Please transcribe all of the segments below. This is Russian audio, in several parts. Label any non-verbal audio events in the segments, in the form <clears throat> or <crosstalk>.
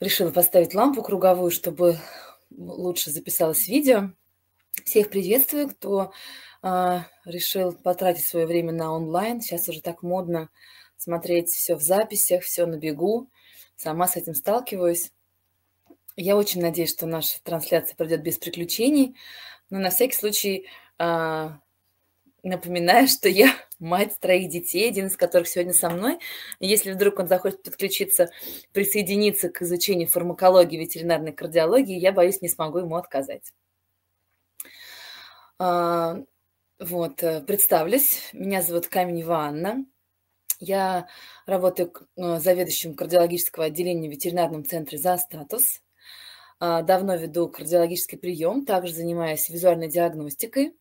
Решила поставить лампу круговую, чтобы лучше записалось видео. Всех приветствую, кто э, решил потратить свое время на онлайн. Сейчас уже так модно смотреть все в записях, все на бегу. Сама с этим сталкиваюсь. Я очень надеюсь, что наша трансляция пройдет без приключений. Но на всякий случай э, напоминаю, что я мать троих детей, один из которых сегодня со мной. Если вдруг он захочет подключиться, присоединиться к изучению фармакологии, ветеринарной кардиологии, я боюсь, не смогу ему отказать. А, вот, э, представлюсь. Меня зовут Каменева Анна. Я работаю э, заведующим кардиологического отделения в ветеринарном центре «За статус». А, давно веду кардиологический прием, также занимаюсь визуальной диагностикой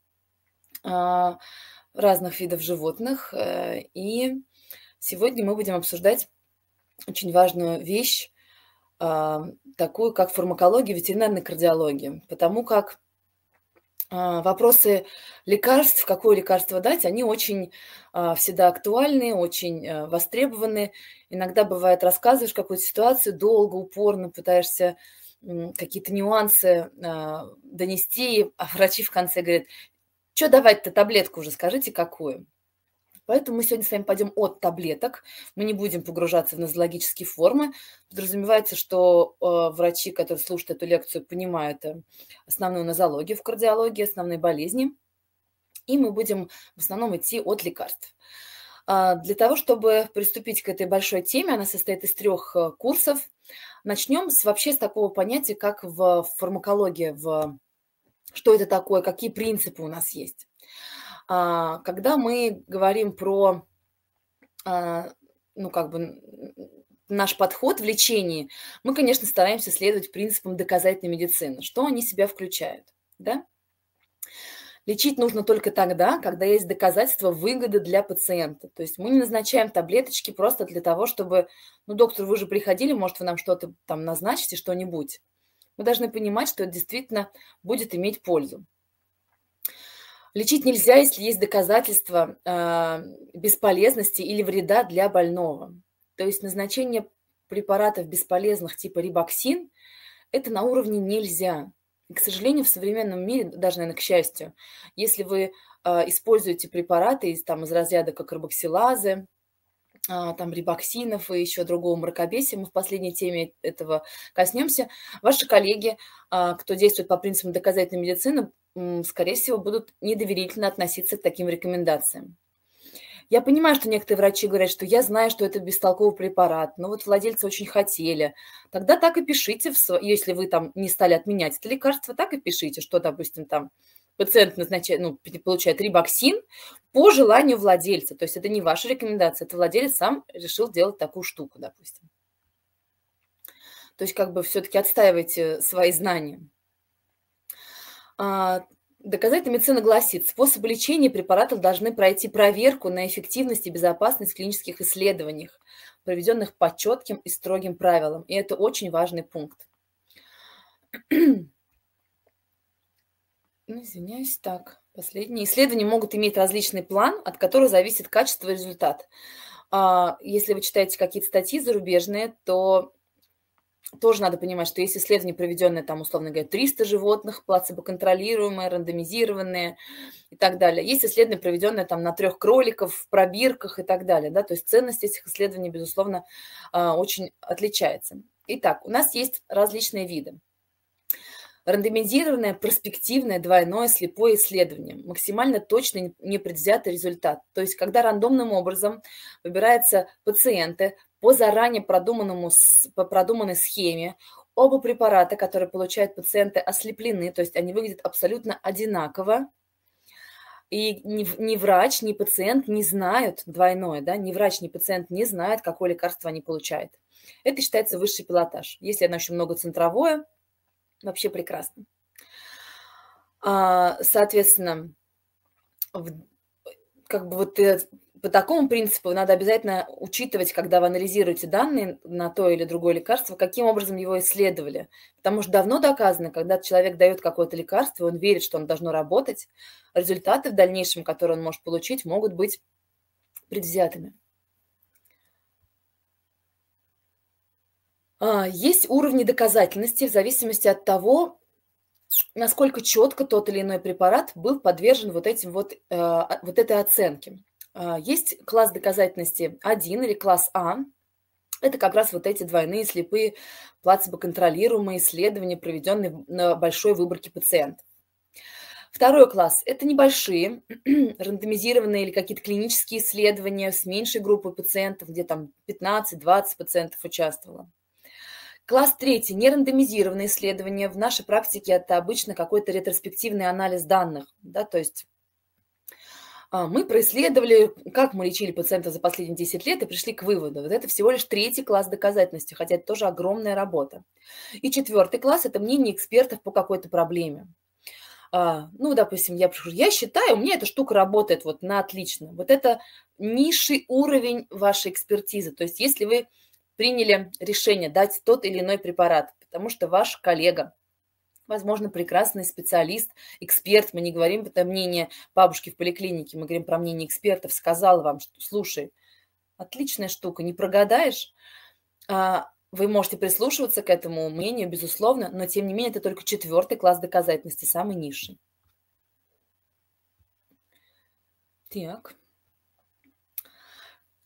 а, – разных видов животных. Э, и сегодня мы будем обсуждать очень важную вещь, а, такую как фармакология, ветеринарная кардиология. Потому как а, вопросы лекарств, какое лекарство дать, они очень всегда актуальны, очень э, востребованы. Иногда бывает, рассказываешь какую-то ситуацию, долго, упорно пытаешься какие-то нюансы донести, а врачи в конце говорят, что давать-то таблетку уже, скажите, какую? Поэтому мы сегодня с вами пойдем от таблеток. Мы не будем погружаться в нозологические формы. Подразумевается, что э, врачи, которые слушают эту лекцию, понимают э, основную нозологию в кардиологии, основные болезни. И мы будем в основном идти от лекарств. А, для того, чтобы приступить к этой большой теме, она состоит из трех э, курсов. Начнем с вообще с такого понятия, как в фармакологии, в что это такое, какие принципы у нас есть. А, когда мы говорим про, а, ну, как бы, наш подход в лечении, мы, конечно, стараемся следовать принципам доказательной медицины. Что они себя включают, да? Лечить нужно только тогда, когда есть доказательства выгоды для пациента. То есть мы не назначаем таблеточки просто для того, чтобы, ну, доктор, вы же приходили, может, вы нам что-то там назначите, что-нибудь мы должны понимать, что это действительно будет иметь пользу. Лечить нельзя, если есть доказательства э, бесполезности или вреда для больного. То есть назначение препаратов бесполезных типа рибоксин – это на уровне нельзя. И, к сожалению, в современном мире, даже, наверное, к счастью, если вы э, используете препараты из, там, из разряда как карбоксилазы, там рибоксинов и еще другого мракобесия, мы в последней теме этого коснемся. Ваши коллеги, а, кто действует по принципам доказательной медицины, скорее всего, будут недоверительно относиться к таким рекомендациям. Я понимаю, что некоторые врачи говорят, что я знаю, что это бестолковый препарат, но вот владельцы очень хотели. Тогда так и пишите, если вы там не стали отменять это лекарство, так и пишите, что, допустим, там пациент назначает, ну, получает рибоксин по желанию владельца. То есть это не ваша рекомендация, это владелец сам решил делать такую штуку, допустим. То есть как бы все-таки отстаивайте свои знания. А, доказательная медицина гласит, способы лечения препаратов должны пройти проверку на эффективность и безопасность в клинических исследованиях, проведенных по четким и строгим правилам. И это очень важный пункт. Ну, извиняюсь, так. Последние исследования могут иметь различный план, от которого зависит качество и результат. А, если вы читаете какие-то статьи зарубежные, то тоже надо понимать, что есть исследования, проведенные там, условно говоря, 300 животных, плацебо-контролируемые, рандомизированные и так далее. Есть исследования, проведенные там на трех кроликов, в пробирках и так далее. Да? То есть ценность этих исследований, безусловно, а, очень отличается. Итак, у нас есть различные виды. Рандомизированное, перспективное, двойное, слепое исследование. Максимально точный, непредвзятый результат. То есть, когда рандомным образом выбираются пациенты по заранее продуманному, по продуманной схеме, оба препарата, которые получают пациенты, ослеплены, то есть они выглядят абсолютно одинаково, и ни, ни врач, ни пациент не знают, двойное, да, ни врач, ни пациент не знают, какое лекарство они получают. Это считается высший пилотаж. Если оно еще многоцентровое, Вообще прекрасно. А, соответственно, как бы вот э, по такому принципу надо обязательно учитывать, когда вы анализируете данные на то или другое лекарство, каким образом его исследовали. Потому что давно доказано, когда человек дает какое-то лекарство, он верит, что оно должно работать, результаты в дальнейшем, которые он может получить, могут быть предвзятыми. Есть уровни доказательности в зависимости от того, насколько четко тот или иной препарат был подвержен вот, этим вот, э, вот этой оценке. А, есть класс доказательности 1 или класс А. Это как раз вот эти двойные слепые плацебо-контролируемые исследования, проведенные на большой выборке пациентов. Второй класс – это небольшие <clears throat> рандомизированные или какие-то клинические исследования с меньшей группой пациентов, где там 15-20 пациентов участвовало. Класс третий – нерандомизированные исследования. В нашей практике это обычно какой-то ретроспективный анализ данных. Да, то есть а, мы происследовали, как мы лечили пациентов за последние 10 лет и пришли к выводу. Вот это всего лишь третий класс доказательности, хотя это тоже огромная работа. И четвертый класс – это мнение экспертов по какой-то проблеме. А, ну, допустим, я прихожу, я считаю, у меня эта штука работает вот на отлично. Вот это низший уровень вашей экспертизы. То есть если вы приняли решение дать тот или иной препарат, потому что ваш коллега, возможно, прекрасный специалист, эксперт, мы не говорим это мнение бабушки в поликлинике, мы говорим про мнение экспертов, сказал вам, что слушай, отличная штука, не прогадаешь, а, вы можете прислушиваться к этому мнению, безусловно, но тем не менее это только четвертый класс доказательности, самый низший. Так.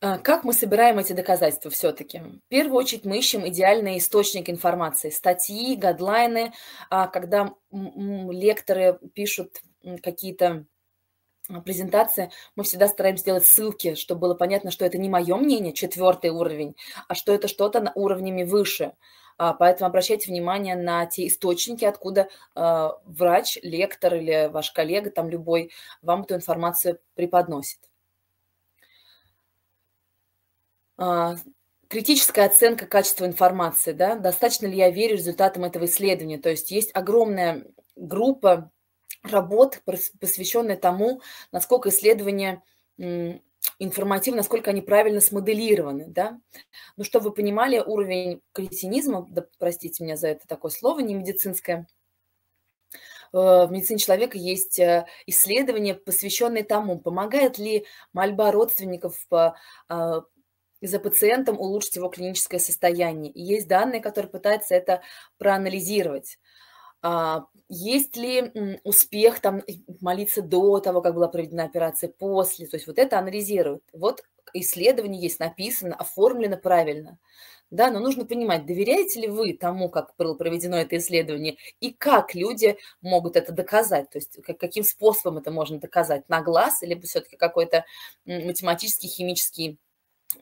А, как мы собираем эти доказательства все-таки? В первую очередь мы ищем идеальный источник информации. Статьи, гадлайны, а, когда лекторы пишут какие-то а, презентации, мы всегда стараемся сделать ссылки, чтобы было понятно, что это не мое мнение, четвертый уровень, а что это что-то на уровнями выше. Поэтому обращайте внимание на те источники, откуда врач, лектор или ваш коллега, там любой, вам эту информацию преподносит. А, критическая оценка качества информации, да, достаточно ли я верю результатам этого исследования. То есть есть огромная группа работ, посвященная тому, насколько исследования информативны, насколько они правильно смоделированы, да. Ну, чтобы вы понимали, уровень кретинизма, да, простите меня за это такое слово, не медицинское, э, в медицине человека есть э, исследования, посвященные тому, помогает ли мольба родственников за пациентом улучшить его клиническое состояние. И есть данные, которые пытаются это проанализировать. А, есть ли успех там молиться до того, как была проведена операция, после? То есть вот это анализируют. Вот исследование есть, написано, оформлено правильно. Да, но нужно понимать, доверяете ли вы тому, как было проведено это исследование, и как люди могут это доказать, то есть каким способом это можно доказать, на глаз, либо все-таки какой-то математический, химический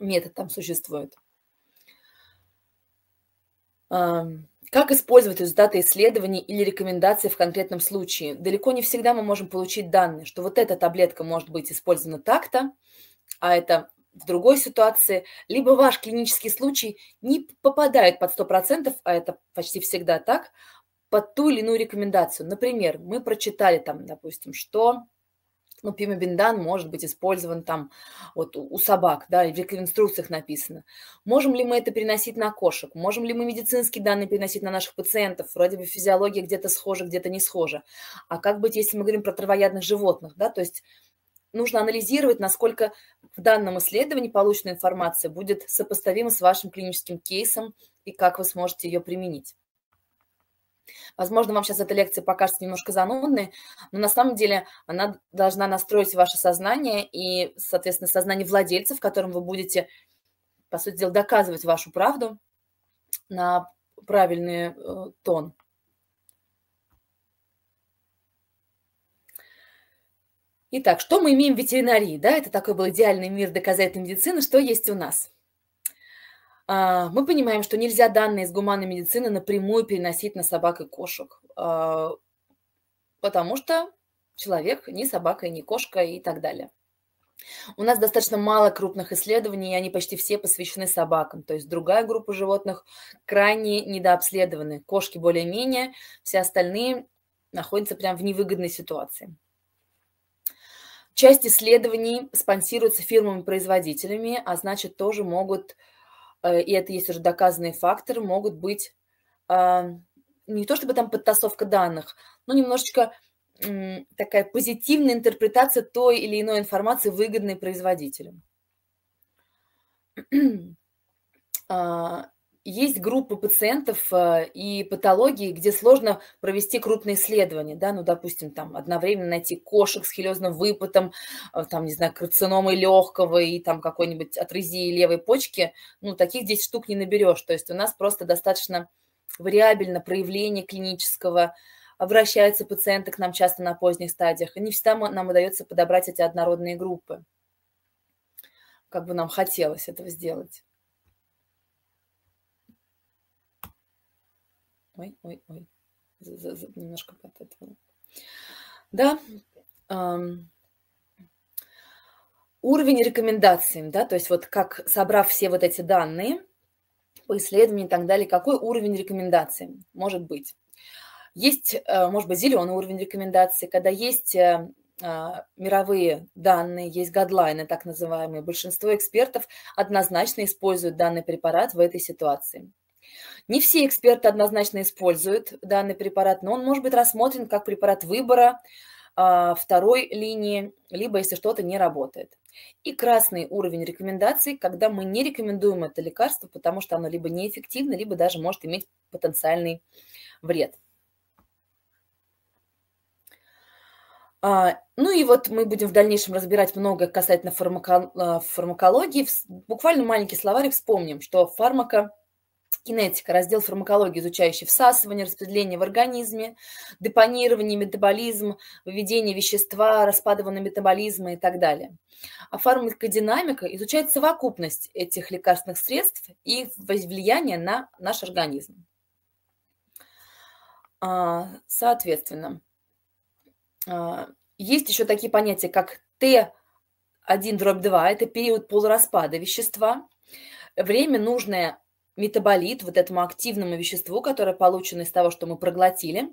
метод там существует. Как использовать результаты исследований или рекомендаций в конкретном случае? Далеко не всегда мы можем получить данные, что вот эта таблетка может быть использована так-то, а это в другой ситуации, либо ваш клинический случай не попадает под 100%, а это почти всегда так, под ту или иную рекомендацию. Например, мы прочитали там, допустим, что ну, пимобендан может быть использован там вот у собак, да, в инструкциях написано. Можем ли мы это переносить на кошек? Можем ли мы медицинские данные переносить на наших пациентов? Вроде бы физиология где-то схожа, где-то не схожа. А как быть, если мы говорим про травоядных животных, да, то есть нужно анализировать, насколько в данном исследовании полученная информация будет сопоставима с вашим клиническим кейсом и как вы сможете ее применить. Возможно, вам сейчас эта лекция покажется немножко занудной, но на самом деле она должна настроить ваше сознание и, соответственно, сознание владельцев, которым вы будете, по сути дела, доказывать вашу правду на правильный э, тон. Итак, что мы имеем в ветеринарии? Да, это такой был идеальный мир доказательной медицины. Что есть у нас? А, мы понимаем, что нельзя данные из гуманной медицины напрямую переносить на собак и кошек, а, потому что человек не собака, не кошка и так далее. У нас достаточно мало крупных исследований, и они почти все посвящены собакам. То есть другая группа животных крайне недообследованы. Кошки более-менее, все остальные находятся прямо в невыгодной ситуации. Часть исследований спонсируется фирмами-производителями, а значит тоже могут и это есть уже доказанные факторы, могут быть а, не то чтобы там подтасовка данных, но немножечко такая позитивная интерпретация той или иной информации, выгодной производителям. <clears throat> Есть группы пациентов э, и патологии, где сложно провести крупные исследования, да, ну, допустим, там одновременно найти кошек с хилезным выпадом, э, там, не знаю, карциномой легкого и там какой-нибудь атрезии левой почки, ну, таких 10 штук не наберешь, то есть у нас просто достаточно вариабельно проявление клинического, обращаются пациенты к нам часто на поздних стадиях, и не всегда нам удается подобрать эти однородные группы, как бы нам хотелось этого сделать. Ой, ой, ой. Немножко под этого. Да. Уровень рекомендаций, да, то есть вот как собрав все вот эти данные по исследованию и так далее, какой уровень рекомендаций может быть? Есть, э, может быть, зеленый уровень рекомендаций, когда есть э, а, мировые данные, есть гадлайны, так называемые. Большинство экспертов однозначно используют данный препарат в этой ситуации. Не все эксперты однозначно используют данный препарат, но он может быть рассмотрен как препарат выбора а, второй линии, либо если что-то не работает. И красный уровень рекомендаций, когда мы не рекомендуем это лекарство, потому что оно либо неэффективно, либо даже может иметь потенциальный вред. А, ну и вот мы будем в дальнейшем разбирать много касательно фармако- фармакологии. Буквально маленький словарь вспомним, что фармака Кинетика, раздел фармакологии, изучающий всасывание, распределение в организме, депонирование, метаболизм, выведение вещества, распадывание метаболизма и так далее. А фармакодинамика изучает совокупность этих лекарственных средств и влияние на наш организм. А, соответственно, а, есть еще такие понятия, как Т1 дробь 2, это период полураспада вещества, время, нужное метаболит, вот этому активному веществу, которое получено из того, что мы проглотили,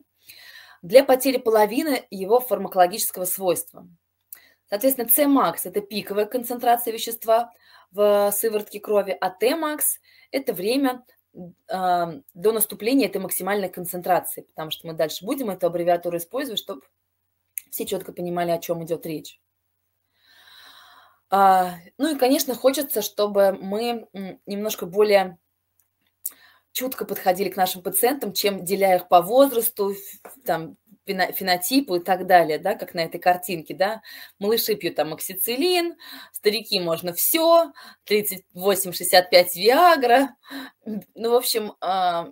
для потери половины его фармакологического свойства. Соответственно, Cmax – это пиковая концентрация вещества в сыворотке крови, а Tmax – это время э, до наступления этой максимальной концентрации, потому что мы дальше будем эту аббревиатуру использовать, чтобы все четко понимали, о чем идет речь. А, ну и, конечно, хочется, чтобы мы немножко более чутко подходили к нашим пациентам, чем деля их по возрасту, там, фенотипу и так далее, да, как на этой картинке, да. Малыши пьют там оксицилин, старики можно все, 38-65 Виагра. Ну, в общем, а,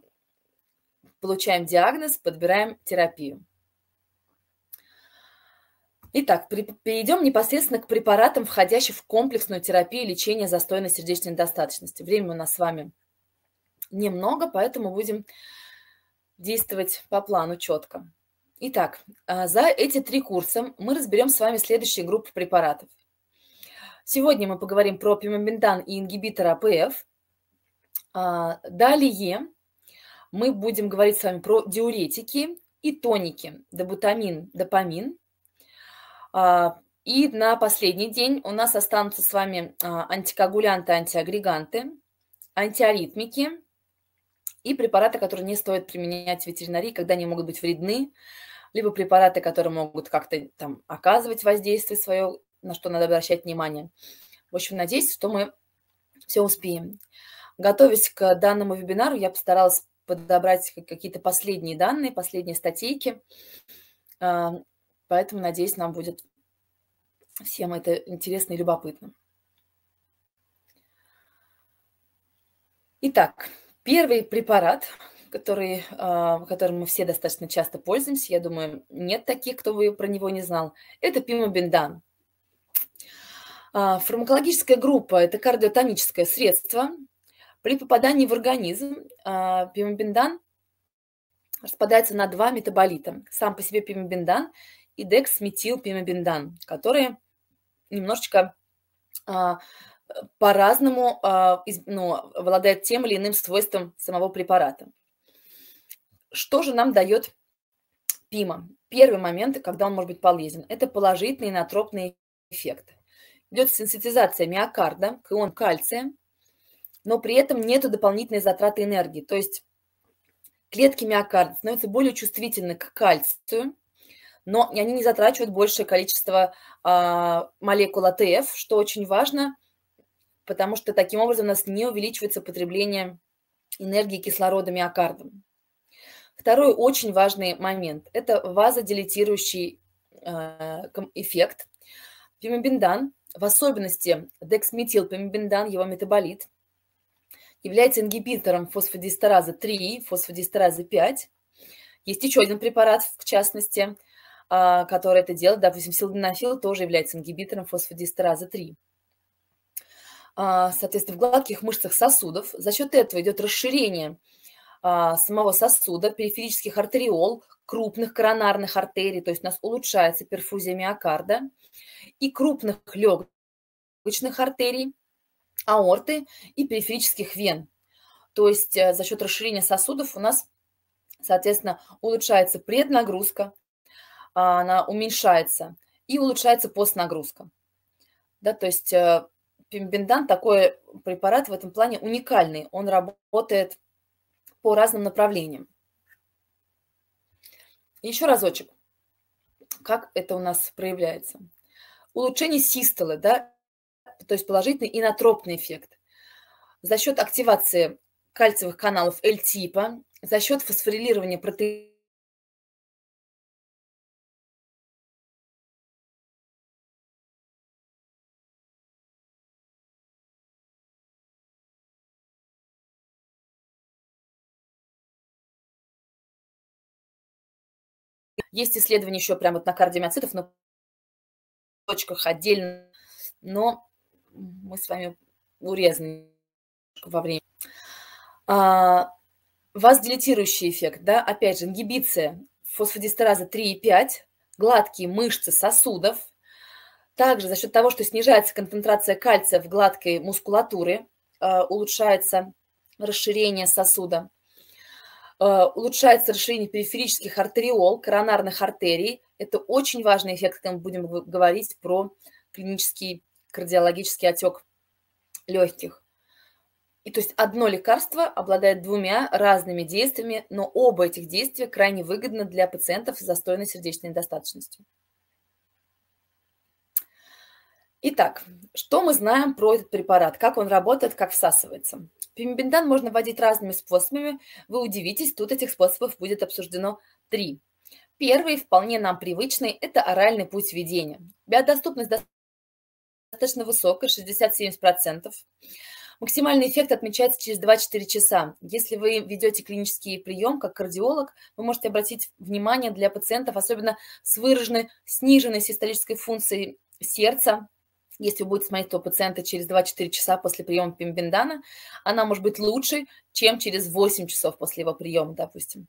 получаем диагноз, подбираем терапию. Итак, перейдем непосредственно к препаратам, входящим в комплексную терапию лечения застойной сердечной недостаточности. Время у нас с вами немного, поэтому будем действовать по плану четко. Итак, а, за эти три курса мы разберем с вами следующие группы препаратов. Сегодня мы поговорим про пимобендан и ингибитор АПФ. А, далее мы будем говорить с вами про диуретики и тоники, добутамин, допамин. А, и на последний день у нас останутся с вами антикоагулянты, антиагреганты, антиаритмики – и препараты, которые не стоит применять в ветеринарии, когда они могут быть вредны, либо препараты, которые могут как-то там оказывать воздействие свое, на что надо обращать внимание. В общем, надеюсь, что мы все успеем. Готовясь к данному вебинару, я постаралась подобрать какие-то последние данные, последние статейки. А, поэтому, надеюсь, нам будет всем это интересно и любопытно. Итак, Первый препарат, который, а, которым мы все достаточно часто пользуемся, я думаю, нет таких, кто бы про него не знал, это пимобендан. А, фармакологическая группа – это кардиотоническое средство. При попадании в организм а, пимобендан распадается на два метаболита. Сам по себе пимобендан и дексметилпимобендан, которые немножечко по-разному а, ну, обладает тем или иным свойством самого препарата. Что же нам дает ПИМа? Первый момент, когда он может быть полезен, это положительные натропные эффекты. Идет синтезация миокарда к ион кальция, но при этом нет дополнительной затраты энергии. То есть клетки миокарда становятся более чувствительны к кальцию, но они не затрачивают большее количество а, молекул АТФ, что очень важно – потому что таким образом у нас не увеличивается потребление энергии кислорода миокардом. Второй очень важный момент – это вазодилитирующий э, эффект. Пимобендан, в особенности дексметилпимобендан, его метаболит, является ингибитором фосфодиэстеразы 3, фосфодиэстеразы 5. Есть еще один препарат, в частности, а, который это делает. Допустим, силденафил тоже является ингибитором фосфодиэстеразы 3. А, соответственно, в гладких мышцах сосудов за счет этого идет расширение а, самого сосуда, периферических артериол, крупных коронарных артерий, то есть у нас улучшается перфузия миокарда, и крупных легочных артерий, аорты и периферических вен. То есть э, за счет расширения сосудов у нас, соответственно, улучшается преднагрузка, а, она уменьшается, и улучшается постнагрузка. Да, то есть э, пимбендан такой препарат в этом плане уникальный. Он работает по разным направлениям. Еще разочек. Как это у нас проявляется? Улучшение систолы, да, то есть положительный инотропный эффект. За счет активации кальциевых каналов L-типа, за счет фосфорилирования протеинов Есть исследования еще прямо на кардиомиоцитов, на точках отдельно, но мы с вами урезаны во времени. А, воздилитирующий эффект, да, опять же, ингибиция фосфодистеразы 3 и 5, гладкие мышцы сосудов, также за счет того, что снижается концентрация кальция в гладкой мускулатуре, а, улучшается расширение сосуда. Э, улучшается расширение периферических артериол, коронарных артерий. Это очень важный эффект, когда мы будем говорить про клинический кардиологический отек легких. И то есть одно лекарство обладает двумя разными действиями, но оба этих действия крайне выгодны для пациентов с застойной сердечной недостаточностью. Итак, что мы знаем про этот препарат, как он работает, как всасывается? Пимбендан можно вводить разными способами. Вы удивитесь, тут этих способов будет обсуждено три. Первый, вполне нам привычный, это оральный путь введения. Биодоступность достаточно высокая, 60-70%. Максимальный эффект отмечается через 2-4 часа. Если вы ведете клинический прием как кардиолог, вы можете обратить внимание для пациентов, особенно с выраженной сниженной систолической функцией сердца, если вы будете смотреть то пациента через 2-4 часа после приема пимбендана, она может быть лучше, чем через 8 часов после его приема, допустим.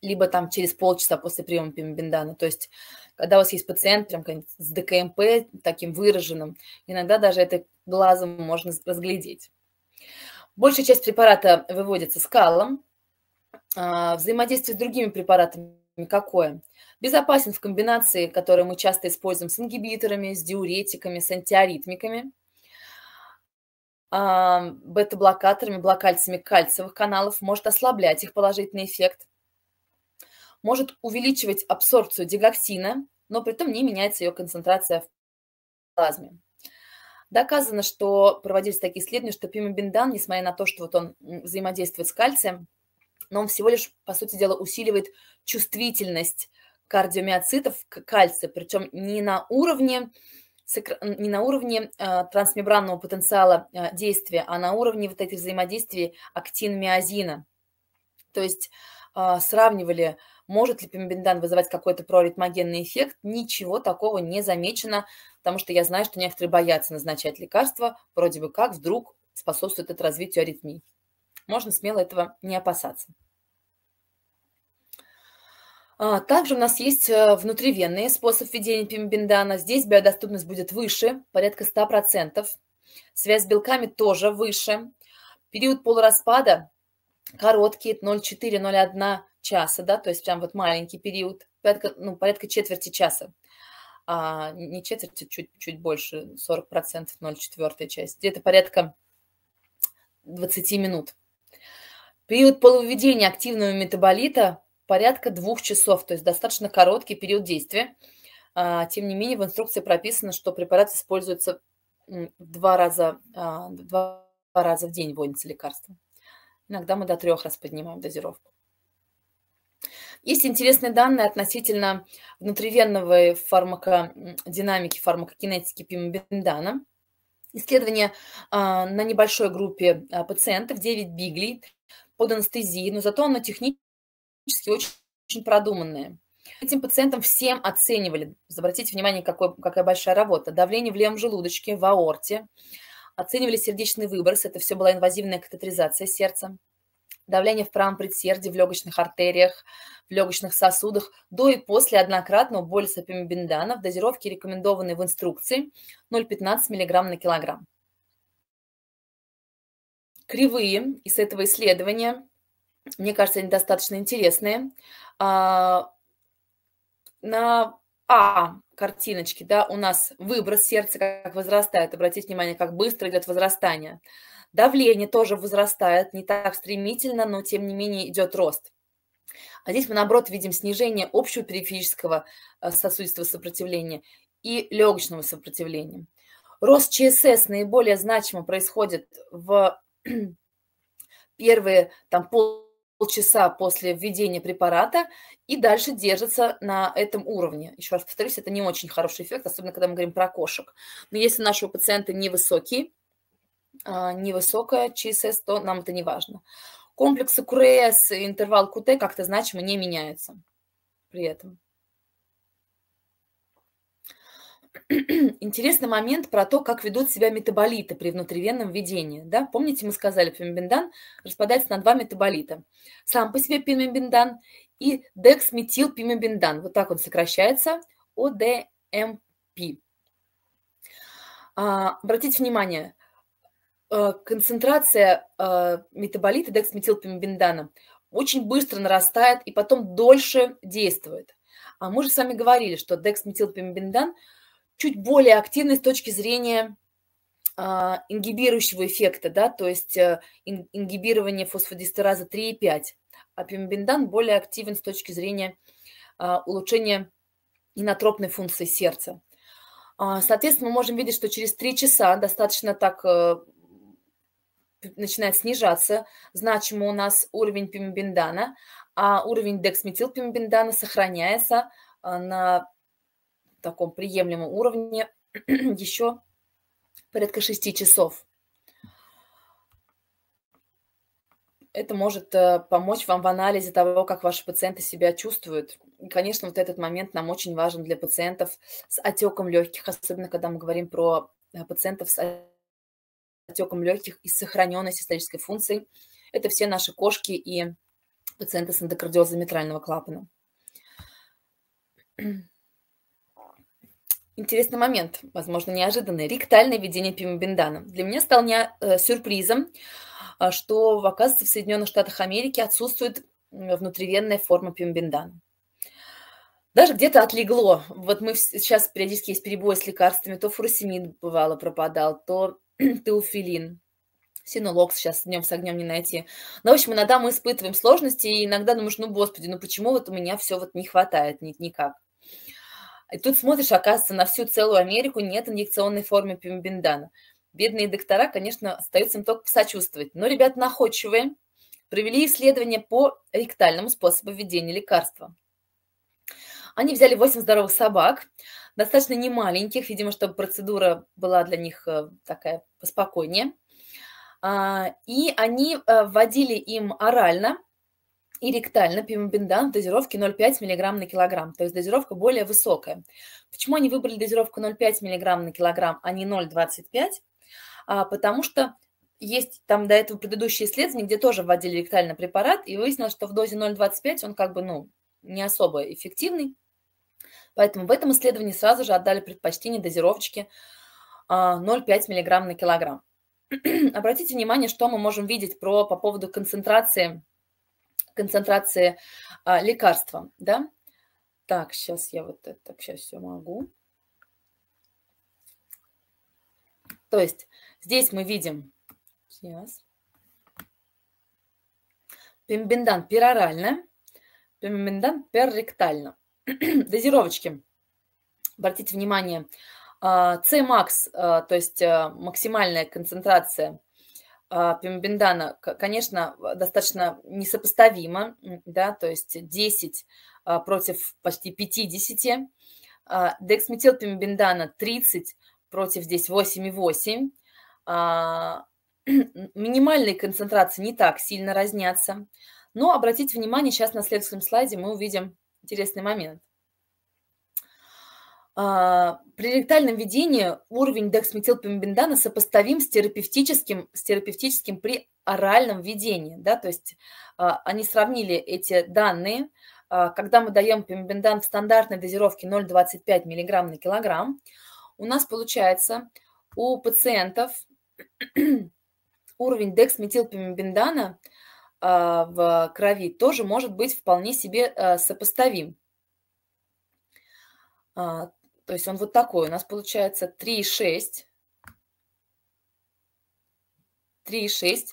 Либо там через полчаса после приема пимбендана. То есть, когда у вас есть пациент прям с ДКМП таким выраженным, иногда даже это глазом можно разглядеть. Большая часть препарата выводится скалом. А, взаимодействие с другими препаратами какое? Безопасен в комбинации, которую мы часто используем с ингибиторами, с диуретиками, с антиаритмиками, бета-блокаторами, блокальцами кальциевых каналов, может ослаблять их положительный эффект, может увеличивать абсорбцию дигоксина, но при этом не меняется ее концентрация в плазме. Доказано, что проводились такие исследования, что пимобендан, несмотря на то, что вот он взаимодействует с кальцием, но он всего лишь, по сути дела, усиливает чувствительность кардиомиоцитов к кальцию, причем не на уровне не на уровне э, трансмембранного потенциала э, действия, а на уровне вот этих взаимодействий актин-миозина. То есть э, сравнивали, может ли пимбендан вызывать какой-то проритмогенный эффект. Ничего такого не замечено, потому что я знаю, что некоторые боятся назначать лекарства, вроде бы как вдруг способствует это развитию аритмий. Можно смело этого не опасаться. А, также у нас есть э, внутривенный способ введения пимбендана. Здесь биодоступность будет выше, порядка 100%. Связь с белками тоже выше. Период полураспада короткий, 0,4-0,1 часа, да, то есть прям вот маленький период, порядка, ну, порядка четверти часа. А, не четверти, чуть, чуть больше, 40%, 0,4 часть. Где-то порядка 20 минут. Период полувыведения активного метаболита порядка двух часов, то есть достаточно короткий период действия. А, тем не менее, в инструкции прописано, что препарат используется два раза, а, два раза в день вводится лекарство. Иногда мы до трех раз поднимаем дозировку. Есть интересные данные относительно внутривенной фармакодинамики, фармакокинетики пимобендана. Исследование а, на небольшой группе пациентов, 9 биглей, под анестезией, но зато оно технически очень, очень продуманное. Этим пациентам всем оценивали, обратите внимание, какой, какая большая работа, давление в левом желудочке, в аорте, оценивали сердечный выброс, это все была инвазивная катетеризация сердца, давление в правом предсердии, в легочных артериях, в легочных сосудах до и после однократного болиса пимобендана в дозировке, рекомендованной в инструкции 0,15 мг на килограмм. Кривые из этого исследования, мне кажется, они достаточно интересные. А, на А картиночке, да, у нас выброс сердца как возрастает. Обратите внимание, как быстро идет возрастание. Давление тоже возрастает, не так стремительно, но тем не менее идет рост. А здесь мы, наоборот, видим снижение общего периферического э, сосудистого сопротивления и легочного сопротивления. Рост ЧСС наиболее значимо происходит в <clears throat> первые там, полчаса после введения препарата и дальше держится на этом уровне. Еще раз повторюсь, это не очень хороший эффект, особенно когда мы говорим про кошек. Но если нашего пациента невысокий, а, невысокая ЧСС, то нам это не важно. Комплексы КУРС, интервал КУТ как-то значимо не меняются при этом. <clears throat> Интересный момент про то, как ведут себя метаболиты при внутривенном введении. Да? Помните, мы сказали, пимобендан распадается на два метаболита. Сам по себе пимобендан и дексметилпимобендан. Вот так он сокращается, ОДМП. А, обратите внимание, Э, концентрация э, метаболита дексметилпимобендана очень быстро нарастает и потом дольше действует. А мы же с вами говорили, что дексметилпимобендан чуть более активный с точки зрения а, ингибирующего эффекта, да, то есть э, ингибирование фосфодистераза 3 и 5, а пимобендан более активен с точки зрения а, улучшения инотропной функции сердца. А, соответственно, мы можем видеть, что через 3 часа достаточно так начинает снижаться значимо у нас уровень пимобендана, а уровень дексметилпимобендана сохраняется на таком приемлемом уровне <clears throat> еще порядка 6 часов. Это может э, помочь вам в анализе того, как ваши пациенты себя чувствуют. И, конечно, вот этот момент нам очень важен для пациентов с отеком легких, особенно когда мы говорим про э, пациентов с отеком легких и сохраненной систолической функцией. Это все наши кошки и пациенты с эндокардиозом митрального клапана. Интересный момент, возможно, неожиданный. Ректальное введение пимобендана. Для меня стал не, э, сюрпризом, а, что, оказывается, в Соединенных Штатах Америки отсутствует внутривенная форма пимобендана. Даже где-то отлегло. Вот мы сейчас периодически есть перебои с лекарствами. То фуросемид бывало пропадал, то <clears throat> теофилин. Синолокс сейчас днем с огнем не найти. Но, в общем, иногда мы испытываем сложности, и иногда думаешь, ну, господи, ну почему вот у меня все вот не хватает никак. И тут смотришь, оказывается, на всю целую Америку нет инъекционной формы пимобендана. Бедные доктора, конечно, остаются им только посочувствовать. Но ребята находчивые провели исследование по ректальному способу введения лекарства. Они взяли 8 здоровых собак, достаточно немаленьких, видимо, чтобы процедура была для них э, такая поспокойнее. А, и они э, вводили им орально и ректально пимобендан в дозировке 0,5 мг на килограмм, то есть дозировка более высокая. Почему они выбрали дозировку 0,5 мг на килограмм, а не 0,25? А, потому что есть там до этого предыдущие исследования, где тоже вводили ректальный препарат, и выяснилось, что в дозе 0,25 он как бы, ну, не особо эффективный. Поэтому в этом исследовании сразу же отдали предпочтение дозировочке 0,5 мг на килограмм. <clears throat> Обратите внимание, что мы можем видеть про, по поводу концентрации, концентрации а, лекарства. Да? Так, сейчас я вот это сейчас все могу. То есть здесь мы видим сейчас, пимбендан перорально, пимбендан перректально. <clears throat> дозировочки. Обратите внимание, C-max, а, то есть а, максимальная концентрация а, пимбендана, конечно, достаточно несопоставимо, да, то есть 10 а, против почти 50, а, дексметилпимбендана 30 против здесь 8,8, <clears throat> минимальные концентрации не так сильно разнятся, но обратите внимание, сейчас на следующем слайде мы увидим интересный момент. А, при ректальном введении уровень дексметилпимбендана сопоставим с терапевтическим, с терапевтическим при оральном введении. Да? То есть а, они сравнили эти данные. А, когда мы даем пимбендан в стандартной дозировке 0,25 мг на килограмм, у нас получается у пациентов <clears throat> уровень дексметилпимбендана в крови тоже может быть вполне себе сопоставим. То есть он вот такой. У нас получается 3,6. 3,6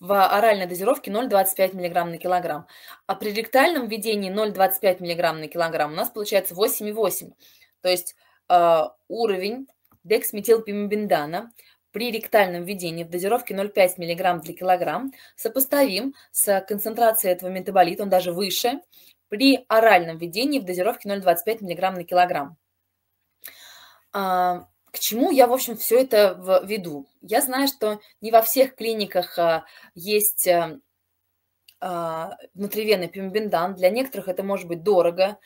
в оральной дозировке 0,25 мг на килограмм. А при ректальном введении 0,25 мг на килограмм у нас получается 8,8. То есть э, уровень дексметилпимбендана при ректальном введении в дозировке 0,5 мг для килограмм сопоставим с концентрацией этого метаболита, он даже выше, при оральном введении в дозировке 0,25 мг на килограмм. А, к чему я, в общем, все это веду? Я знаю, что не во всех клиниках а, есть а, внутривенный пимбендан. Для некоторых это может быть дорого.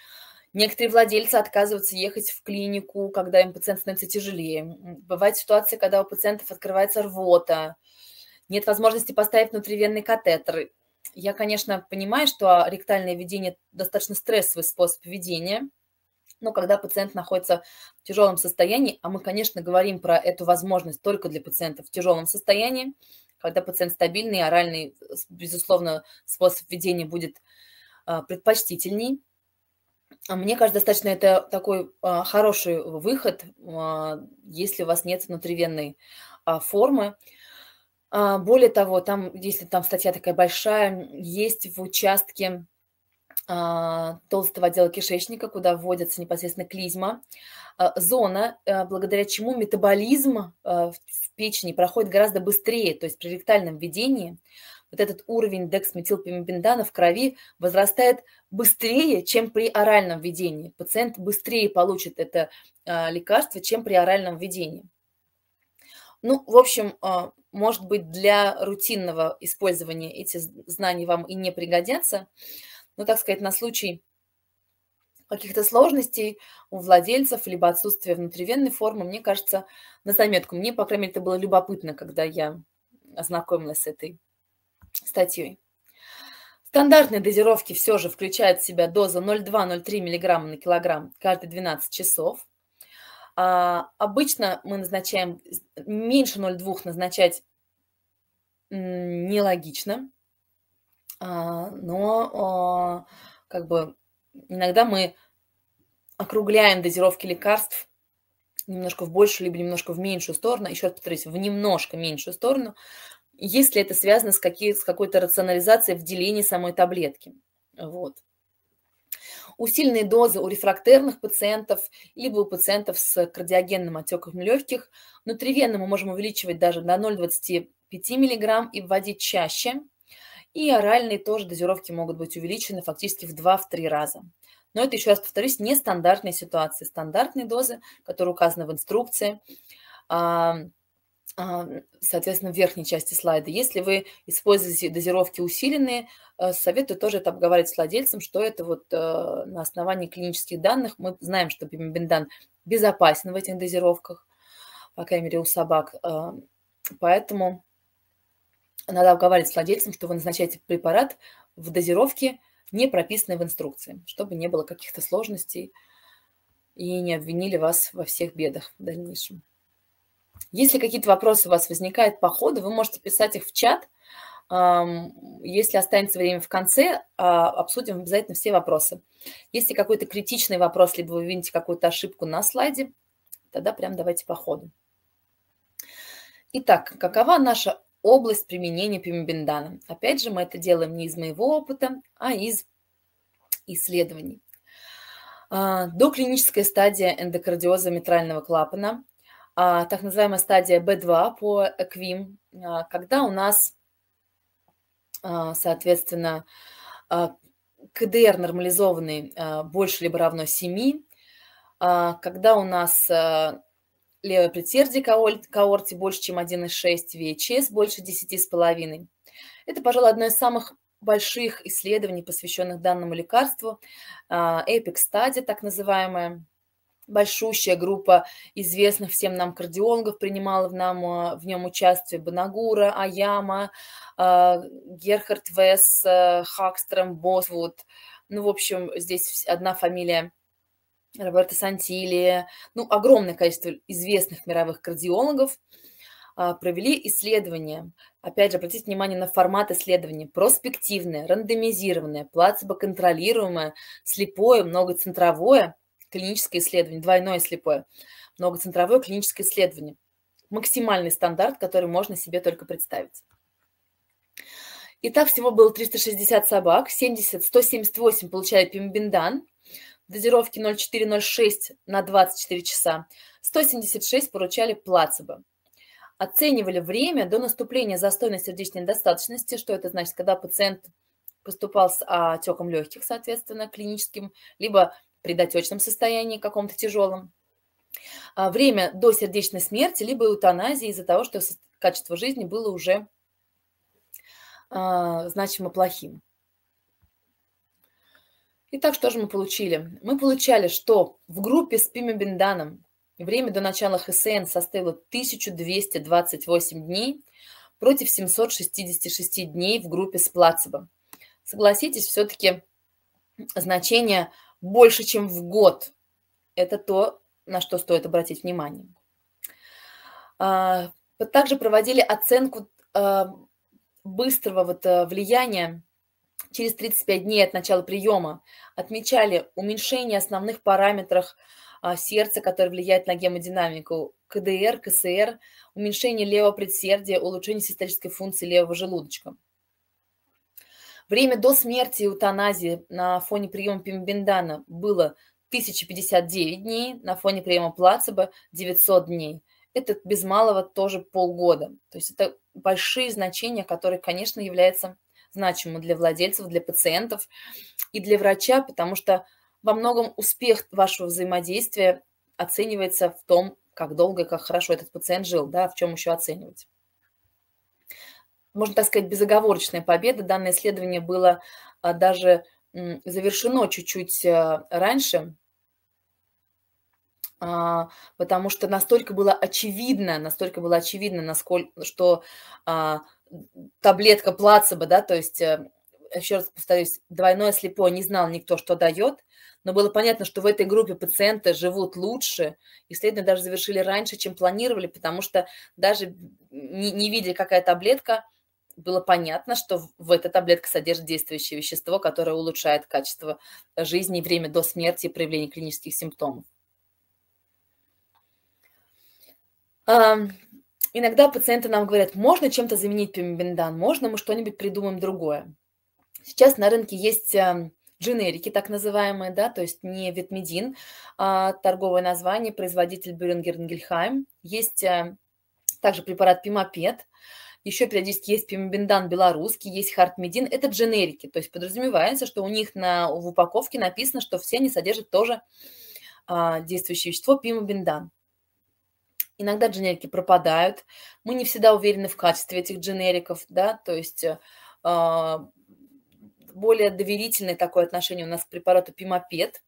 Некоторые владельцы отказываются ехать в клинику, когда им пациент становится тяжелее. Бывает ситуация, когда у пациентов открывается рвота, нет возможности поставить внутривенный катетер. Я, конечно, понимаю, что ректальное введение достаточно стрессовый способ ведения – но когда пациент находится в тяжелом состоянии, а мы, конечно, говорим про эту возможность только для пациентов в тяжелом состоянии, когда пациент стабильный, оральный, безусловно, способ введения будет а, предпочтительней. А мне кажется, достаточно это такой а, хороший выход, если у вас нет внутривенной формы. Более того, там, если там статья такая большая, есть в участке толстого отдела кишечника, куда вводится непосредственно клизма, а, зона, а, благодаря чему метаболизм в печени проходит гораздо быстрее, то есть при ректальном введении вот этот уровень дексметилпимбендана в крови возрастает быстрее, чем при оральном введении. Пациент быстрее получит это лекарство, чем при оральном введении. Ну, в общем, может быть, для рутинного использования эти знания вам и не пригодятся, ну, так сказать, на случай каких-то сложностей у владельцев, либо отсутствия внутривенной формы, мне кажется, на заметку. Мне, по крайней мере, это было любопытно, когда я ознакомилась с этой статьей. Стандартные дозировки все же включают в себя дозу 0,2-0,3 мг на килограмм каждые 12 часов. А, обычно мы назначаем меньше 0,2 назначать нелогично. А, но а, как бы иногда мы округляем дозировки лекарств немножко в большую, либо немножко в меньшую сторону, еще раз повторюсь, в немножко меньшую сторону, если это связано с, какие, с какой-то рационализацией в делении самой таблетки. Вот. Усиленные дозы у рефрактерных пациентов, либо у пациентов с кардиогенным отеком легких. Внутривенно мы можем увеличивать даже до 0,25 мг и вводить чаще – и оральные тоже дозировки могут быть увеличены фактически в 2-3 раза. Но это, еще раз повторюсь, нестандартные ситуации. Стандартные дозы, которые указаны в инструкции, а, соответственно, в верхней части слайда. Если вы используете дозировки усиленные, э, советую тоже это обговаривать с владельцем, что это вот э, на основании клинических данных. Мы знаем, что бимбендан безопасен в этих дозировках, по крайней мере, у собак. Э, поэтому надо обговаривать с владельцем, что вы назначаете препарат в дозировке, не прописанной в инструкции, чтобы не было каких-то сложностей и не обвинили вас во всех бедах в дальнейшем. Если какие-то вопросы у вас возникают по ходу, вы можете писать их в чат. Если останется время в конце, а, обсудим обязательно все вопросы. Если какой-то критичный вопрос, либо вы видите какую-то ошибку на слайде, тогда прям давайте по ходу. Итак, какова наша область применения пимбендана. Опять же, мы это делаем не из моего опыта, а из исследований. А, доклиническая стадия эндокардиоза митрального клапана. а, так называемая стадия B2 по ЭКВИМ, а, когда у нас, соответственно, КДР нормализованный больше либо равно 7, когда у нас левое предсердие коорте больше, чем 1,6, ВИЧС больше 10,5. Это, пожалуй, одно из самых больших исследований, посвященных данному лекарству. Эпик стадия, так называемая – большущая группа известных всем нам кардиологов принимала в, нам, э, в нем участие. Банагура, Аяма, э, Герхард Весс, э, Хакстром, Босвуд. Ну, в общем, здесь одна фамилия Роберта Сантили. Ну, огромное количество известных мировых кардиологов провели исследования. Опять же, обратите внимание на формат исследования. Проспективное, рандомизированное, плацебо-контролируемое, слепое, многоцентровое – клиническое исследование, двойное слепое, многоцентровое клиническое исследование. Максимальный стандарт, который можно себе только представить. Итак, всего было 360 собак, 70, 178 получали пимбиндан, дозировки 0,4-0,6 на 24 часа, 176 получали плацебо. Оценивали время до наступления застойной сердечной недостаточности, что это значит, когда пациент поступал с отеком легких, соответственно, клиническим, либо при дотечном состоянии каком-то тяжелом, а, время до сердечной смерти, либо эутаназии из-за того, что качество жизни было уже а, значимо плохим. Итак, что же мы получили? Мы получали, что в группе с пимобенданом время до начала ХСН составило 1228 дней против 766 дней в группе с плацебо. Согласитесь, все-таки значение больше, чем в год. Это то, на что стоит обратить внимание. А, также проводили оценку а, быстрого вот э, влияния через 35 дней от начала приема. Отмечали уменьшение основных параметров а, сердца, которые влияют на гемодинамику, КДР, КСР, уменьшение левого предсердия, улучшение систолической функции левого желудочка. Время до смерти и эутаназии на фоне приема пимбендана было 1059 дней, на фоне приема плацебо 900 дней. Это без малого тоже полгода. То есть это большие значения, которые, конечно, являются значимыми для владельцев, для пациентов и для врача, потому что во многом успех вашего взаимодействия оценивается в том, как долго и как хорошо этот пациент жил, да, в чем еще оценивать можно так сказать, безоговорочная победа. Данное исследование было а, даже завершено чуть-чуть а, раньше, а, потому что настолько было очевидно, настолько было очевидно, насколько, что таблетка плацебо, да, то есть, э, еще раз повторюсь, двойное слепое не знал никто, что дает, но было понятно, что в этой группе пациенты живут лучше, исследования даже завершили раньше, чем планировали, потому что даже не, не видя, какая таблетка, было понятно, что в этой таблетке содержит действующее вещество, которое улучшает качество жизни и время до смерти и проявления клинических симптомов. Иногда пациенты нам говорят, можно чем-то заменить пимбендан, можно мы что-нибудь придумаем другое. Сейчас на рынке есть дженерики, так называемые, да, то есть не ветмедин, а торговое название, производитель Бюрингер Ингельхайм. Есть э, также препарат Пимопед, еще периодически есть пимобендан белорусский, есть хартмедин. Это дженерики, то есть подразумевается, что у них на, в упаковке написано, что все они содержат тоже а, действующее вещество пимобендан. Иногда дженерики пропадают. Мы не всегда уверены в качестве этих дженериков, да, то есть а, более доверительное такое отношение у нас к препарату пимопед.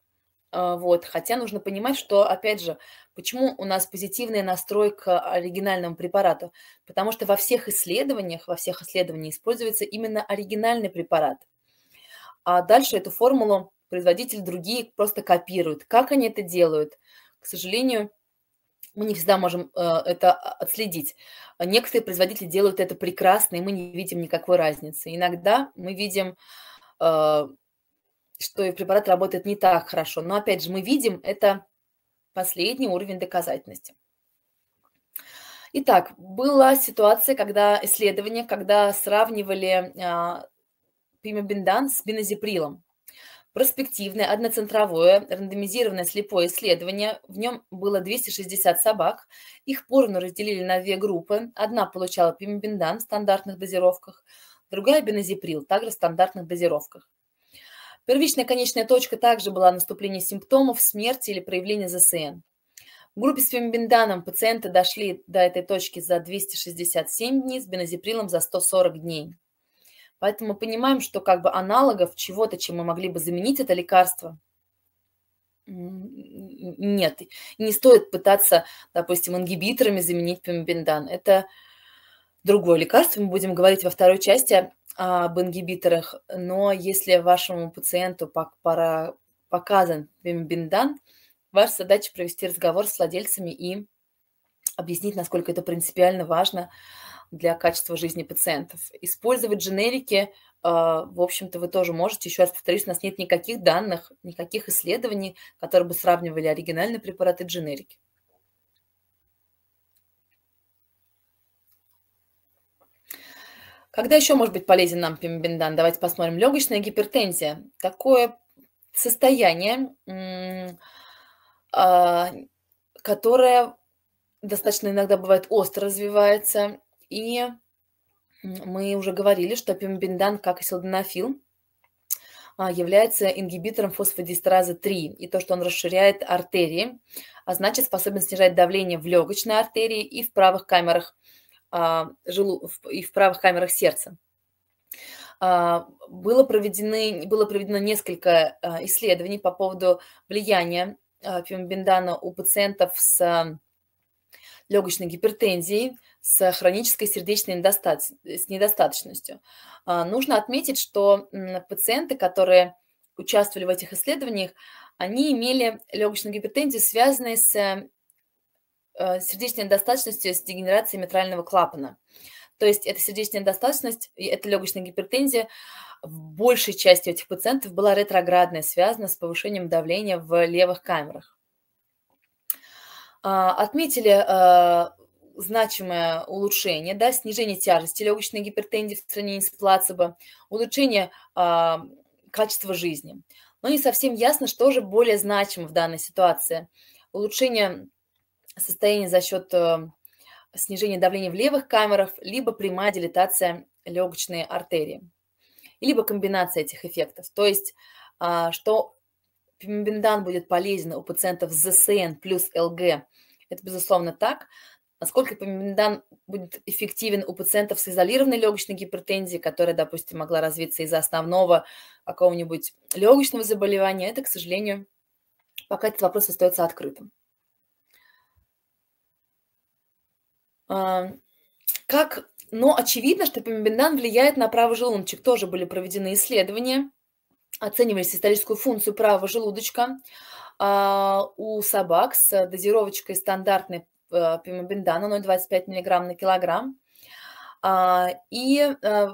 А, вот. Хотя нужно понимать, что, опять же, почему у нас позитивный настрой к оригинальному препарату? Потому что во всех исследованиях, во всех исследованиях используется именно оригинальный препарат. А дальше эту формулу производители другие просто копируют. Как они это делают? К сожалению, мы не всегда можем э, это отследить. Некоторые производители делают это прекрасно, и мы не видим никакой разницы. Иногда мы видим э, что препарат работает не так хорошо. Но опять же, мы видим, это последний уровень доказательности. Итак, была ситуация, когда исследование, когда сравнивали а, пимобендан с беназеприлом. Проспективное, одноцентровое, рандомизированное слепое исследование. В нем было 260 собак. Их поровну разделили на две группы. Одна получала пимбиндан в стандартных дозировках, другая беназеприл, также в стандартных дозировках. Первичная конечная точка также была наступление симптомов смерти или проявления ЗСН. В группе с фембинданом пациенты дошли до этой точки за 267 дней, с беназеприлом за 140 дней. Поэтому мы понимаем, что как бы аналогов чего-то, чем мы могли бы заменить это лекарство, нет. Не стоит пытаться, допустим, ингибиторами заменить пембиндан. Это другое лекарство. Мы будем говорить во второй части об ингибиторах. Но если вашему пациенту показан пембиндан, ваша задача провести разговор с владельцами и объяснить, насколько это принципиально важно для качества жизни пациентов. Использовать дженерики, а, в общем-то, вы тоже можете. Еще раз повторюсь, у нас нет никаких данных, никаких исследований, которые бы сравнивали оригинальные препараты и дженерики. Когда еще может быть полезен нам пимбендан? Давайте посмотрим. Легочная гипертензия. Такое состояние, а, которое достаточно иногда бывает остро развивается и мы уже говорили, что пимбиндан, как и силденафил, а, является ингибитором фосфодиэстеразы 3, и то, что он расширяет артерии, а значит способен снижать давление в легочной артерии и в правых камерах, а, и в правых камерах сердца. А, было, проведены, было проведено несколько исследований по поводу влияния пимбиндана у пациентов с легочной гипертензией, с хронической сердечной недостаточностью. А, нужно отметить, что пациенты, которые участвовали в этих исследованиях, они имели легочную гипертензию, связанную с э, сердечной недостаточностью, с дегенерацией митрального клапана. То есть эта сердечная недостаточность и эта легочная гипертензия в большей части этих пациентов была ретроградная, связана с повышением давления в левых камерах. А, отметили а, значимое улучшение, да, снижение тяжести легочной гипертензии в сравнении с плацебо, улучшение а, качества жизни. Но не совсем ясно, что же более значимо в данной ситуации. Улучшение состояния за счет э, снижения давления в левых камерах, либо прямая дилатация легочной артерии, либо комбинация этих эффектов. То есть, а, что пимбендан будет полезен у пациентов с ЗСН плюс ЛГ, это безусловно так, Насколько поминдан будет эффективен у пациентов с изолированной легочной гипертензией, которая, допустим, могла развиться из-за основного какого-нибудь легочного заболевания, это, к сожалению, пока этот вопрос остается открытым. А, как, но очевидно, что пимбендан влияет на правый желудочек. Тоже были проведены исследования, оценивались историческую функцию правого желудочка а, у собак с дозировочкой стандартной Э, пимобендана 0,25 мг на килограмм. А, и э,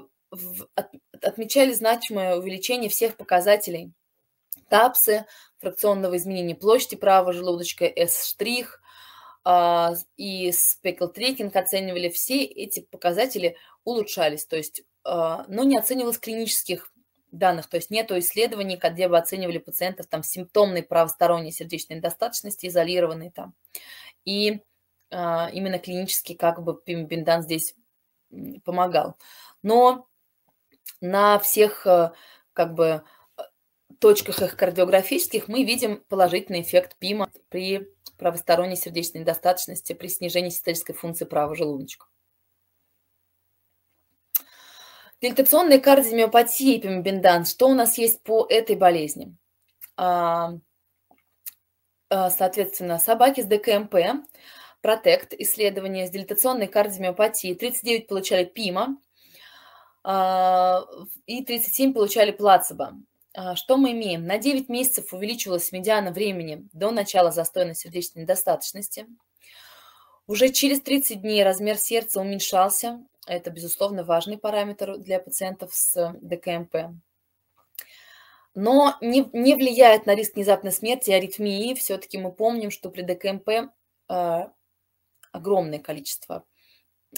отмечали значимое увеличение всех показателей ТАПСы, фракционного изменения площади правого желудочка, S-штрих а, и спекл трекинг оценивали. Все эти показатели улучшались, то есть, а, но не оценивалось клинических данных, то есть нет исследований, где бы оценивали пациентов там симптомной правосторонней сердечной недостаточности, изолированной там. И именно клинически как бы пимбиндан здесь помогал. Но на всех э, как бы точках их кардиографических мы видим положительный эффект ПИМа при правосторонней сердечной недостаточности, при снижении систолической функции правого желудочка. Дилатационная кардиомиопатия и пимбиндан. Что у нас есть по этой болезни? А, а, соответственно, собаки с ДКМП Протект, исследование с дилатационной кардиомиопатией. 39 получали ПИМа а, и 37 получали плацебо. А, что мы имеем? На 9 месяцев увеличивалась медиана времени до начала застойной сердечной недостаточности. Уже через 30 дней размер сердца уменьшался. Это, безусловно, важный параметр для пациентов с ДКМП. Но не, не влияет на риск внезапной смерти и аритмии. Все-таки мы помним, что при ДКМП а, огромное количество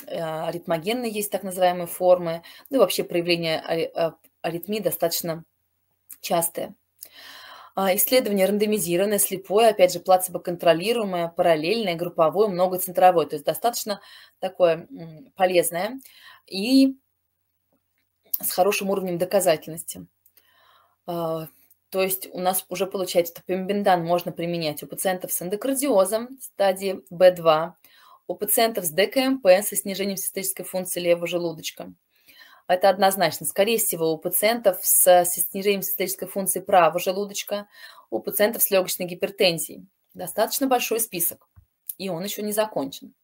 э, аритмогенной есть так называемые формы, ну и вообще проявление а, аритмии достаточно частое. А, исследование рандомизированное, слепое, опять же, плацебо-контролируемое, параллельное, групповое, многоцентровое. То есть достаточно такое полезное и с хорошим уровнем доказательности. А, то есть у нас уже получается, что пембендан можно применять у пациентов с эндокардиозом стадии B2, у пациентов с ДКМП, со снижением систолической функции левого желудочка. Это однозначно. Скорее всего, у пациентов с снижением систолической функции правого желудочка, у пациентов с легочной гипертензией. Достаточно большой список, и он еще не закончен.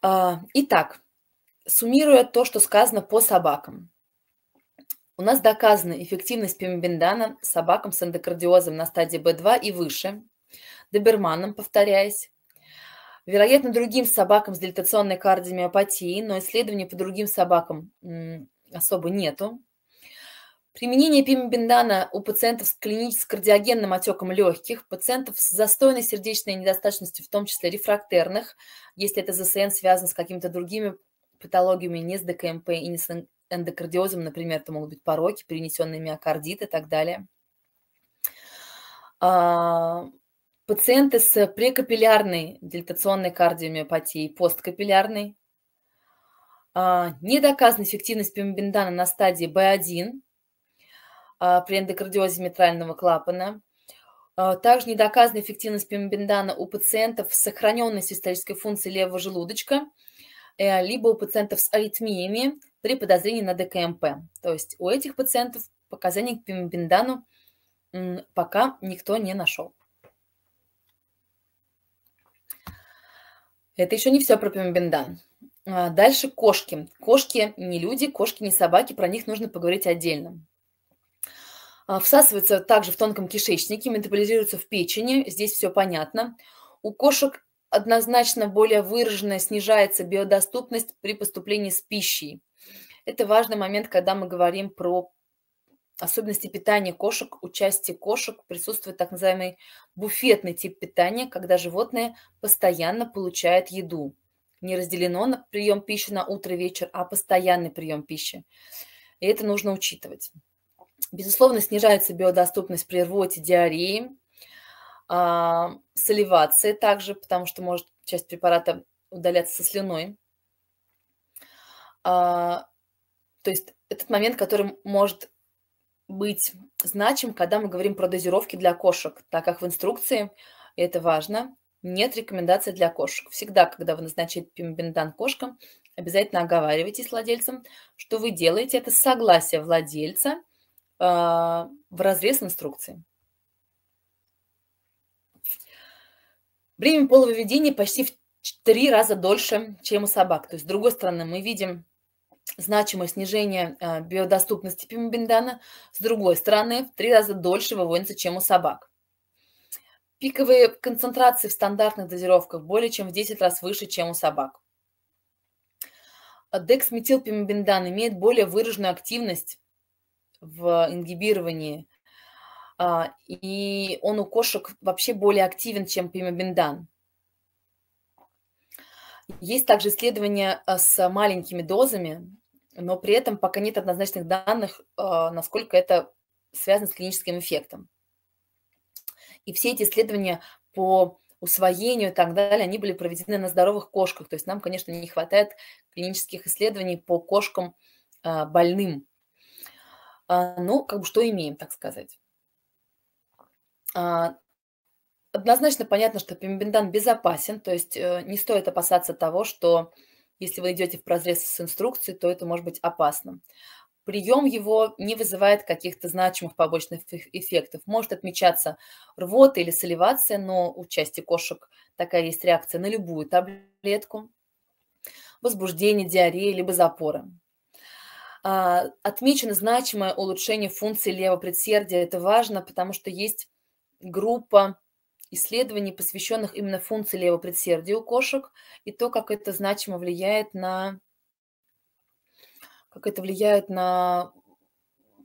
А, итак, суммируя то, что сказано по собакам. У нас доказана эффективность пимбендана собакам с эндокардиозом на стадии B2 и выше, доберманом, повторяясь, вероятно, другим собакам с дилатационной кардиомиопатией, но исследований по другим собакам особо нету. Применение пимбендана у пациентов с клиническим кардиогенным отеком легких, пациентов с застойной сердечной недостаточностью, в том числе рефрактерных, если это ЗСН связано с какими-то другими патологиями, не с ДКМП и не с эндокардиозом, например, это могут быть пороки, перенесенный миокардит и так далее. А, пациенты с прекапиллярной дилатационной кардиомиопатией, посткапиллярной, а, не доказана эффективность пимбендана на стадии B1 а, при эндокардиозе митрального клапана. Также не доказана эффективность пимбендана у пациентов с сохраненной систолической функцией левого желудочка, э, либо у пациентов с аритмиями, при подозрении на ДКМП. То есть у этих пациентов показаний к пимбендану пока никто не нашел. Это еще не все про пимбендан. А, дальше кошки. Кошки не люди, кошки не собаки, про них нужно поговорить отдельно. А, всасываются также в тонком кишечнике, метаболизируются в печени, здесь все понятно. У кошек однозначно более выраженная снижается биодоступность при поступлении с пищей. Это важный момент, когда мы говорим про особенности питания кошек. У части кошек присутствует так называемый буфетный тип питания, когда животное постоянно получает еду. Не разделено на прием пищи на утро и вечер, а постоянный прием пищи. И это нужно учитывать. Безусловно, снижается биодоступность при рвоте, диарее, а, соливации также, потому что может часть препарата удаляться со слюной. А, то есть этот момент, который может быть значим, когда мы говорим про дозировки для кошек, так как в инструкции, это важно, нет рекомендаций для кошек. Всегда, когда вы назначаете пимбендан кошкам, обязательно оговаривайтесь с владельцем, что вы делаете это с согласия владельца э, в разрез инструкции. Время полововедения почти в три раза дольше, чем у собак. То есть, с другой стороны, мы видим значимое снижение а, биодоступности пимбендана, с другой стороны, в три раза дольше выводится, чем у собак. Пиковые концентрации в стандартных дозировках более чем в 10 раз выше, чем у собак. Дексметилпимбендан имеет более выраженную активность в ингибировании, а, и он у кошек вообще более активен, чем пимбендан. Есть также исследования а, с маленькими дозами, но при этом пока нет однозначных данных, а, насколько это связано с клиническим эффектом. И все эти исследования по усвоению и так далее, они были проведены на здоровых кошках. То есть нам, конечно, не хватает клинических исследований по кошкам а, больным. Ну, как бы что имеем, так сказать. Однозначно понятно, что пимбендан безопасен, то есть э, не стоит опасаться того, что если вы идете в прозрез с инструкцией, то это может быть опасно. Прием его не вызывает каких-то значимых побочных эффектов. Может отмечаться рвота или соливация, но у части кошек такая есть реакция на любую таблетку. Возбуждение, диарея, либо запоры. А, отмечено значимое улучшение функции левого предсердия. Это важно, потому что есть группа исследований, посвященных именно функции левого предсердия у кошек, и то, как это значимо влияет на как это влияет на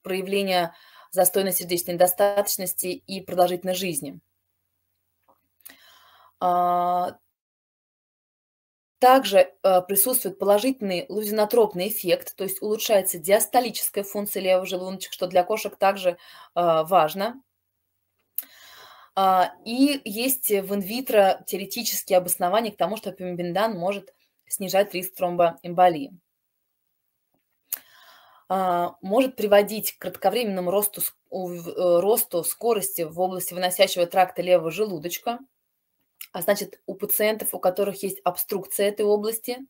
проявление застойной сердечной недостаточности и продолжительной жизни. А, Также э, присутствует положительный лузинотропный эффект, то есть улучшается диастолическая функция левого желудочка, что для кошек также э, важно. А, и есть в инвитро теоретические обоснования к тому, что пимбиндан может снижать риск тромбоэмболии. А, может приводить к кратковременному росту, э, росту скорости в области выносящего тракта левого желудочка – а значит, у пациентов, у которых есть обструкция этой области,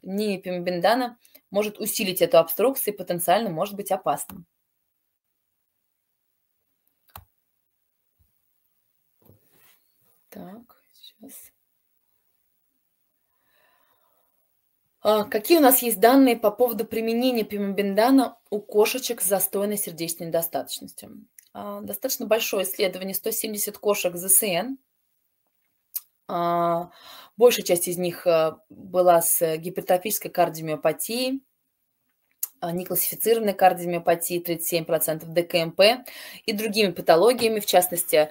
применение пимбендана может усилить эту обструкцию и потенциально может быть опасным. Так, сейчас. А, какие у нас есть данные по поводу применения пимобендана у кошечек с застойной сердечной недостаточностью? А, достаточно большое исследование, 170 кошек ЗСН – а, большая часть из них э, была с гипертрофической кардиомиопатией, а, неклассифицированной кардиомиопатией 37%, ДКМП и другими патологиями, в частности,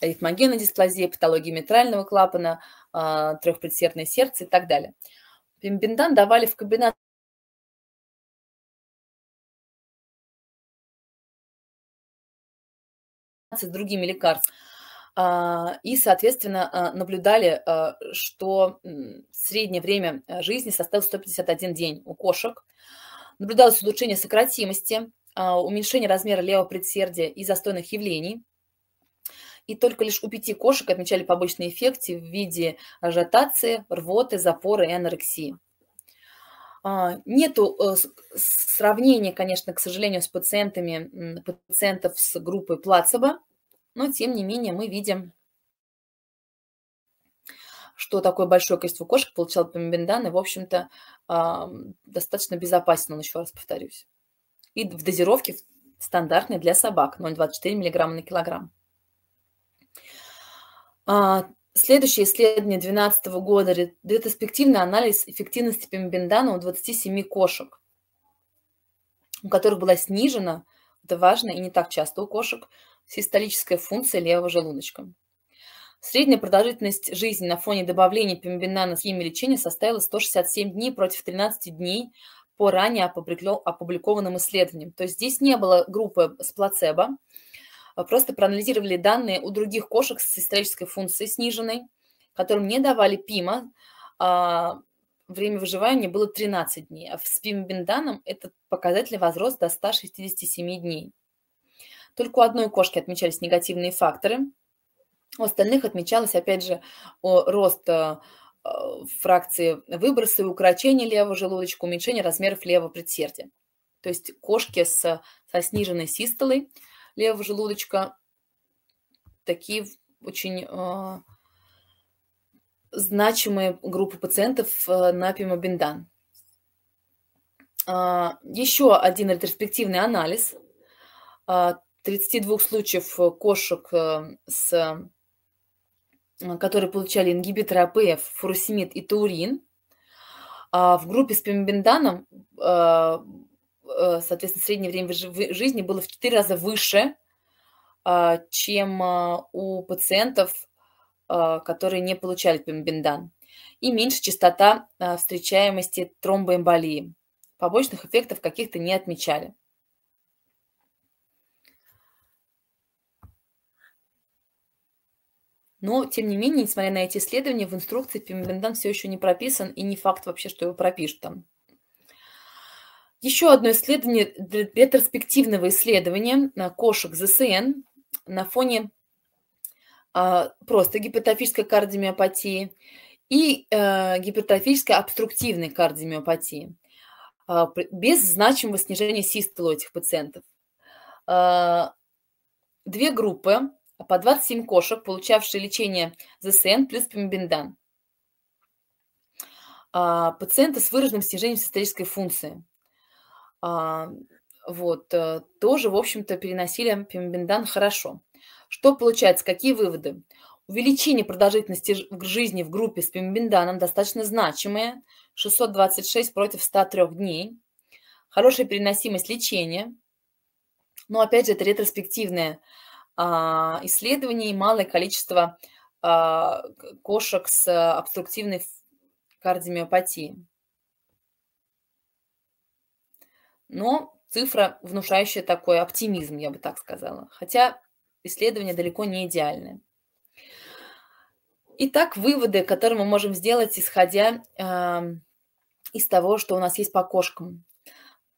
аритмогенная дисплазия, патология митрального клапана, а, трехпредсердное сердце и так далее. Пимбиндан давали в комбинации с другими лекарствами. А, и, соответственно, а, наблюдали, что среднее время жизни составило 151 день у кошек. Наблюдалось улучшение сократимости, уменьшение размера левого предсердия и застойных явлений. И только лишь у пяти кошек отмечали побочные эффекты в виде ажиотации, рвоты, запоры и анорексии. Нету э, сравнения, конечно, к сожалению, с пациентами, пациентов с группой плацебо, но, тем не менее, мы видим, что такое большое количество кошек получал пимбендан, и, в общем-то, достаточно безопасен он, еще раз повторюсь. И в дозировке стандартной для собак, 0,24 мг на килограмм. А, следующее исследование 2012 года – ретроспективный анализ эффективности пимбендана у 27 кошек, у которых была снижена, это важно и не так часто у кошек, систолическая функция левого желудочка. Средняя продолжительность жизни на фоне добавления пимбинана с химией лечения составила 167 дней против 13 дней по ранее опубликованным исследованиям. То есть здесь не было группы с плацебо, просто проанализировали данные у других кошек с исторической функцией сниженной, которым не давали ПИМа, а время выживания было 13 дней, а с пимбинданом этот показатель возрос до 167 дней. Только у одной кошки отмечались негативные факторы. У остальных отмечалось, опять же, рост э, фракции выбросы, укорочение левого желудочка, уменьшение размеров левого предсердия. То есть кошки с, со сниженной систолой левого желудочка такие очень э, значимые группы пациентов э, на пимобиндан. Э, еще один ретроспективный анализ э, 32 случаев кошек, с, которые получали ингибиторы АПФ, фуросемид и таурин. А в группе с пимбенданом, соответственно, среднее время жизни было в 4 раза выше, чем у пациентов, которые не получали пимбендан. И меньше частота встречаемости тромбоэмболии. Побочных эффектов каких-то не отмечали. Но, тем не менее, несмотря на эти исследования, в инструкции пимбендан все еще не прописан, и не факт вообще, что его пропишут там. Еще одно исследование, ретроспективного исследования кошек ЗСН на фоне а, просто гипертрофической кардиомиопатии и а, гипертрофической обструктивной кардиомиопатии а, без значимого снижения систолы этих пациентов. А, две группы по 27 кошек, получавшие лечение ЗСН плюс пимбендан. А, пациенты с выраженным снижением систолической функции. А, вот, э, тоже, в общем-то, переносили пимбендан хорошо. Что получается? Какие выводы? Увеличение продолжительности жизни в группе с пимбенданом достаточно значимое, 626 против 103 дней. Хорошая переносимость лечения. Но, опять же, это ретроспективное а, исследований малое количество а, кошек с обструктивной кардиомиопатии. Но цифра, внушающая такой оптимизм, я бы так сказала. Хотя исследование далеко не идеальное. Итак, выводы, которые мы можем сделать, исходя э, из того, что у нас есть по кошкам.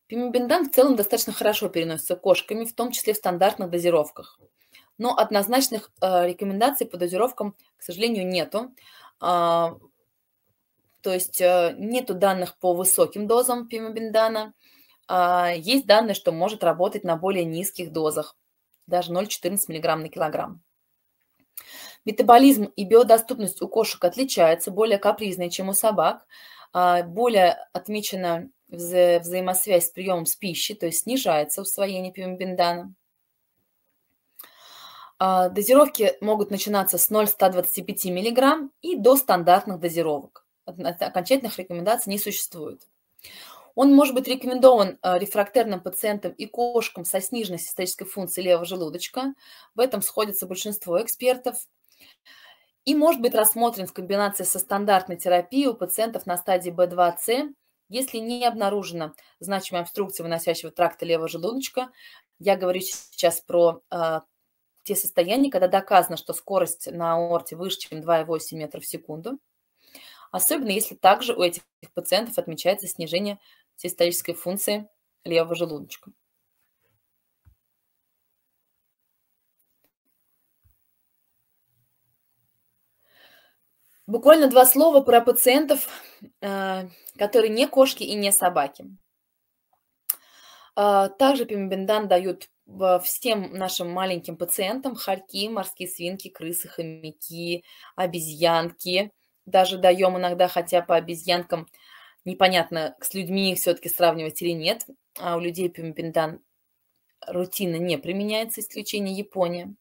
Пимобендан в целом достаточно хорошо переносится кошками, в том числе в стандартных дозировках. Но однозначных э, рекомендаций по дозировкам, к сожалению, нету. Э, то есть э, нету данных по высоким дозам пимобендана. Э, есть данные, что может работать на более низких дозах, даже 0,14 мг на килограмм. Метаболизм и биодоступность у кошек отличаются, более капризные, чем у собак. Э, более отмечена вза взаимосвязь с приемом с пищей, то есть снижается усвоение пимобендана. А, дозировки могут начинаться с 0,125 мг и до стандартных дозировок. Окончательных рекомендаций не существует. Он может быть рекомендован а, рефрактерным пациентам и кошкам со сниженной систолической функцией левого желудочка. В этом сходится большинство экспертов. И может быть рассмотрен в комбинации со стандартной терапией у пациентов на стадии B2C если не обнаружена значимая обструкция выносящего тракта левого желудочка, я говорю сейчас про э, те состояния, когда доказано, что скорость на аорте выше, чем 2,8 метров в секунду. Особенно если также у этих пациентов отмечается снижение систолической функции левого желудочка. Буквально два слова про пациентов, э, которые не кошки и не собаки. А, также пимобендан дают всем нашим маленьким пациентам хорьки, морские свинки, крысы, хомяки, обезьянки. Даже даем иногда, хотя по обезьянкам непонятно, с людьми их все-таки сравнивать или нет. А у людей пимобендан рутинно не применяется, исключение Япония.